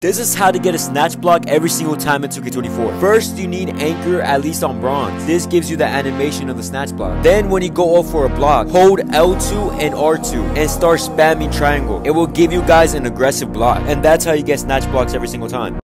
This is how to get a snatch block every single time in 2K24. First, you need anchor at least on bronze. This gives you the animation of the snatch block. Then when you go off for a block, hold L2 and R2 and start spamming triangle. It will give you guys an aggressive block. And that's how you get snatch blocks every single time.